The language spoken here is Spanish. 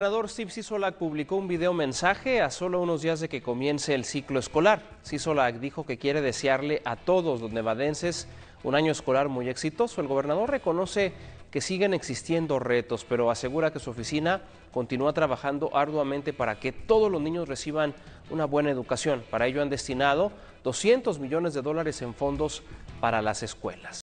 El gobernador Steve Sisolak publicó un video mensaje a solo unos días de que comience el ciclo escolar. Sisolak dijo que quiere desearle a todos los nevadenses un año escolar muy exitoso. El gobernador reconoce que siguen existiendo retos, pero asegura que su oficina continúa trabajando arduamente para que todos los niños reciban una buena educación. Para ello han destinado 200 millones de dólares en fondos para las escuelas.